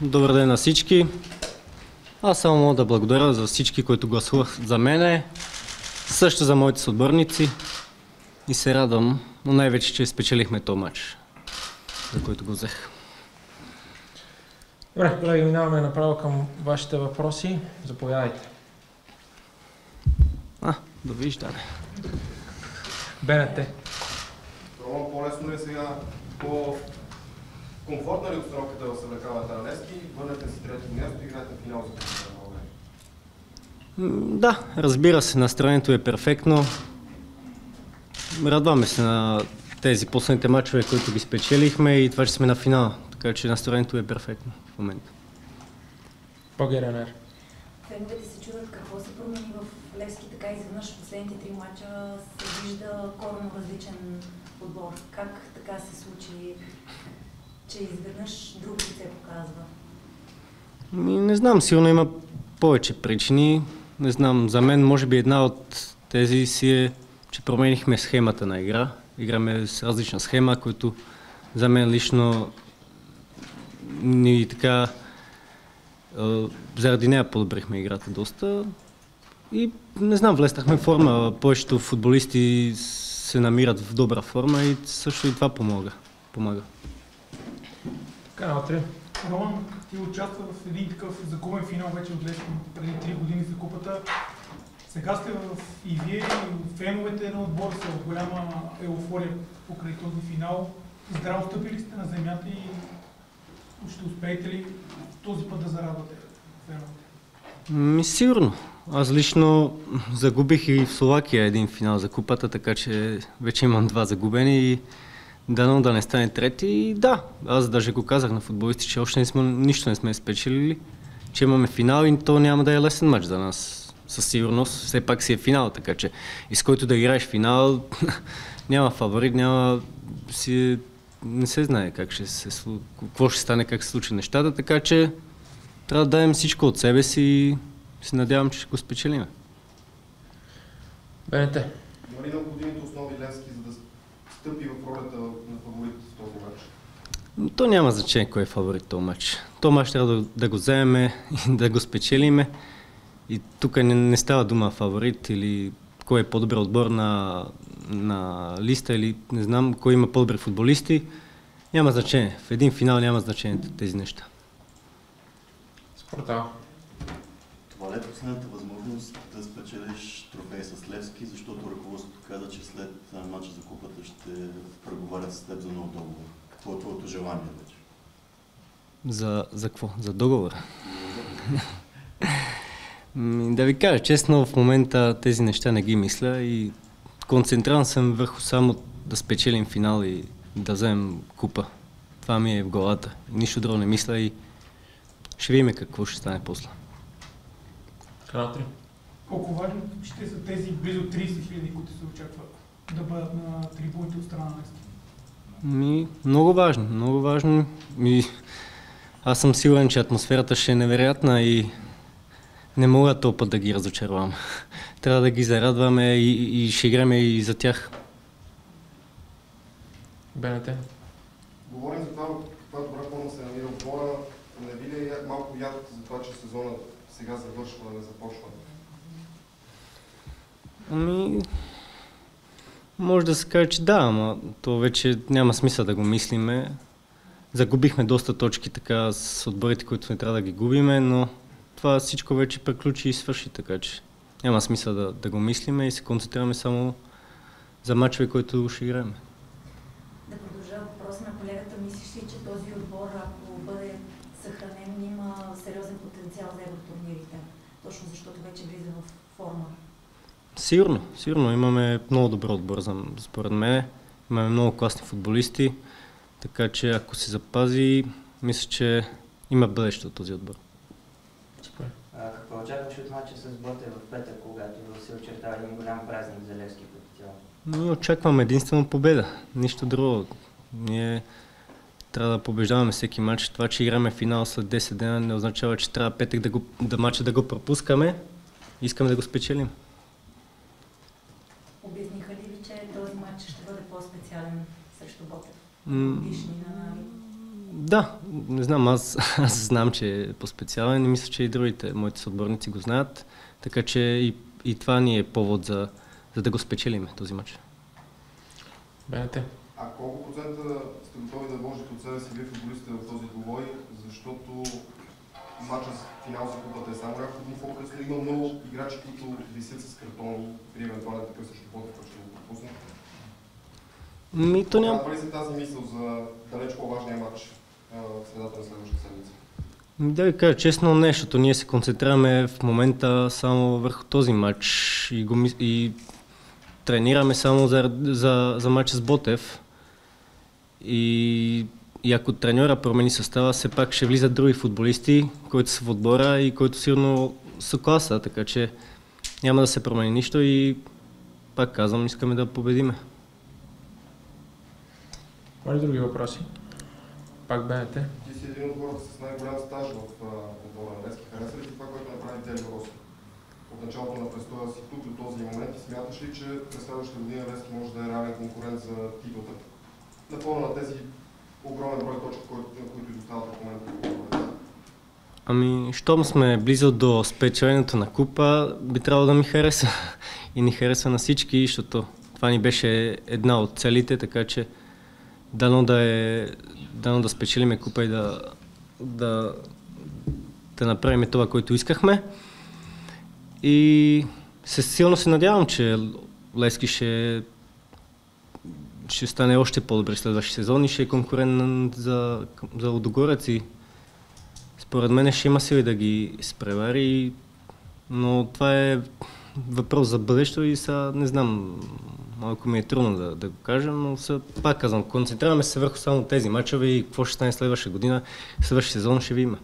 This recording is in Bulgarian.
Добър ден на всички. Аз само мога да благодаря за всички, които гласувах за мене, също за моите съотборници и се радвам, но най-вече, че спечелихме този матч, за който го взех. Добре, колеги, минаваме направо към вашите въпроси. Заповядайте. А, довиждане. БНТ. Роман, по-лесно е сега, по-комфортна ли е обстановката в съблекавата на Лески? Върнете си трето място и играете финал за България. Да, разбира се, настроението е перфектно. Радваме се на тези последните матчове, които ги спечелихме и това, че сме на финал. Така че настроението е перфектно в момента. Българенер. Феновете се чудят какво се промени в Левски, така изведнъж в последните три мача се вижда коренно различен отбор. Как така се случи, че изведнъж друго се показва? Ми, не знам, сигурно има повече причини. Не знам, за мен може би една от тези си е, че променихме схемата на игра. Играме с различна схема, която за мен лично ни така заради нея подобрихме играта доста. И не знам, влезнахме в форма. Повечето футболисти се намират в добра форма и също и това помага. помага. Канал 3. Роман, ти участва в един такъв загубен финал вече от Левски преди 3 години за купата. Сега сте в и вие, и феновете на отбора са в голяма еуфория покрай този финал. Здраво стъпили сте на земята и ще успеете ли този път да зарадвате феновете? Ми сигурно. Аз лично загубих и в Словакия един финал за купата, така че вече имам два загубени и дано да не стане трети. И да, аз даже го казах на футболисти, че още не сме, нищо не сме спечелили, че имаме финал и то няма да е лесен матч за нас. Със сигурност, все пак си е финал, така че и с който да играеш финал, няма фаворит, няма си, не се знае как ще се, какво ще стане, как се случи нещата, така че трябва да дадем всичко от себе си и се надявам, че ще го спечелим. БНТ. Има ли необходимите основи Левски, за да стъпи в ролята на фаворит в този матч? Но то няма значение кой е фаворит този матч. То матч трябва да, да го вземем и да го спечелиме. И тук не, не става дума фаворит или кой е по-добър отбор на, на листа или не знам кой има по-добри футболисти. Няма значение. В един финал няма значение тези неща. Спортал. Това ли е последната възможност да спечелиш трофей с Левски, защото ръководството каза, че след а, матча за купата ще преговарят с теб за нов договор. Какво е твоето желание вече? За, за какво? За договор. М, Да ви кажа честно, в момента тези неща не ги мисля и концентриран съм върху само да спечелим финал и да вземем купа. Това ми е в главата. Нищо друго не мисля и ще видим какво ще стане после. Канал 3. Колко важни ще са тези близо 30 хиляди, които се очаква да бъдат на трибуните от страна на Левски? Ми, много важно, много важно. Ми, аз съм сигурен, че атмосферата ще е невероятна и не мога този път да ги разочаровам. Трябва да ги зарадваме и, и ще играме и за тях. БНТ. Говорим за това, в каква добра форма се намира отбора. Не ви ли е я- малко яд за това, че сезона сега завършва, не започва? Ами, може да се каже, че да, ама то вече няма смисъл да го мислиме. Загубихме доста точки така с отборите, които не трябва да ги губиме, но това всичко вече приключи и свърши, така че няма смисъл да, да го мислиме и се концентрираме само за мачове, които ще играем. Да продължа въпроса на колегата. Мислиш ли, че този отбор, ако бъде съхранен, има сериозен потенциал за евротурнирите? Точно защото вече влиза в форма. Сигурно, сигурно. Имаме много добър отбор, за- според мен. Имаме много класни футболисти, така че ако се запази, мисля, че има бъдеще от този отбор. Супер. Какво очакваш от мача с Ботев в петък, когато се очертава един голям празник за Левски цяло? Ние очакваме единствено победа, нищо друго. Ние трябва да побеждаваме всеки матч. Това, че играме финал след 10 дена, не означава, че трябва петък да, го, да матча да го пропускаме. Искаме да го спечелим. Обясниха ли ви, че този матч ще бъде по-специален срещу Ботев? М, Да, не знам, аз, аз знам, че е по-специален и мисля, че и другите моите съотборници го знаят, така че и, и това ни е повод за, за да го спечелиме този матч. Бенете. А колко процента сте готови да вложите от себе си вие футболистите в този двубой, защото матчът с финал за купата е само няколко дни по-късно. Има много играчи, които висят с картони при евентуален такъв Ботев, който ще го пропуснат. Ми, то. Няма ли се тази мисъл за далеч по-важния матч в средата на следващата седмица? Ми Да ви кажа честно, не, защото ние се концентрираме в момента само върху този матч и, го, и тренираме само за, за, за матча с Ботев. И, и ако треньора промени състава, все пак ще влизат други футболисти, които са в отбора и които сигурно са класа, така че няма да се промени нищо и пак казвам, искаме да победиме. Има ли други въпроси? Пак Бенете. Ти си един от хората с най-голям стаж в отбора на Левски. Хареса ли ти това, което направи Телио Росо? От началото на престоя си тук до този момент и смяташ ли, че през следващата година Левски може да е равен конкурент за титлата? На фона на тези огромен брой точки, които, които изостават в момента. Ами, щом сме близо до спечеленето на купа, би трябвало да ми хареса. И ни хареса на всички, защото това ни беше една от целите, така че дано да, е, дано да спечелиме купа и да, да, да направим това, което искахме. И се, силно се надявам, че Лески ще, ще стане още по-добре следващия сезон и ще е конкурент за, за Лудогорец и според мен ще има сили да ги изпревари, но това е въпрос за бъдещето и сега не знам, малко ми е трудно да, да го кажа, но са, пак казвам, концентрираме се върху само тези мачове и какво ще стане следващата година, следващия сезон ще ви има.